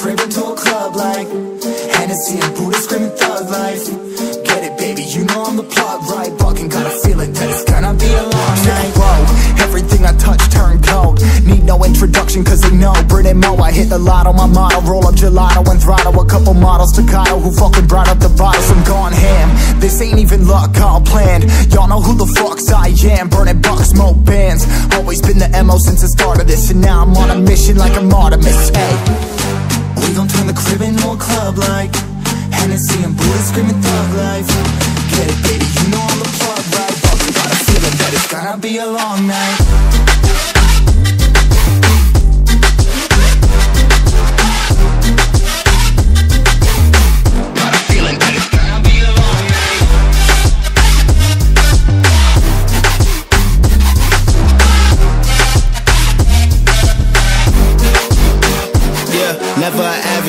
crib into a club like Hennessy and Buddha screaming thug life. Get it baby, you know I'm the plug right? Fucking got a feeling that it's gonna be a long night. Whoa, everything I touch turn cold. Need no introduction cause they know. Brit and Mo, I hit the lotto, my motto Roll up gelato and throttle. A couple models Staccato who fucking brought up the bottles I'm gone ham, this ain't even luck, all planned. Y'all know who the fucks I am. Burning bucks, smoke bands. Always been the MO since the start of this. And now I'm on a mission like I'm Artemis, hey Gon' turn the crib into a club like Hennessy and Buddha screaming thug life. Get it baby, you know I'm the plug right? Fucking got a feeling that it's gonna be a long night never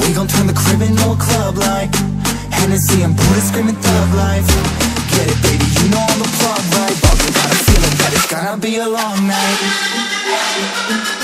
We gon' turn the crib into a club like Hennessy and Buddha screaming thug life. Get it baby, you know I'm the plug right? Fucking got a feeling that it's gonna be a long night